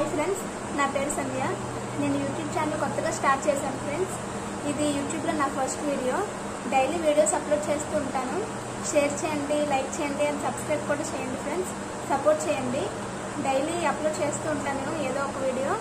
Hi friends నా పేరు సంధ్య. నేను యూట్యూబ్ ఛానల్ కొత్తగా స్టార్ట్ చేశాను ఫ్రెండ్స్. ఇది యూట్యూబ్లో నా first video. Daily videos upload చేస్తూ ఉంటాను. షేర్ చేయండి లైక్ చేయండి అండ్ సబ్స్క్రైబ్ కూడా చేయండి ఫ్రెండ్స్. సపోర్ట్ చేయండి. డైలీ అప్లోడ్ చేస్తూ ఉంటాను నేను ఏదో ఒక వీడియో.